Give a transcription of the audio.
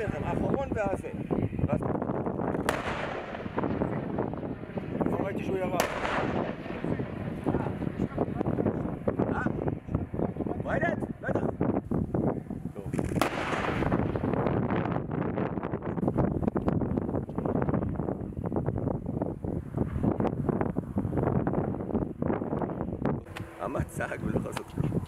בטרם, האחרון והזה. ואז... ראיתי שהוא ירד. עמד צעק ולא לעשות כלום.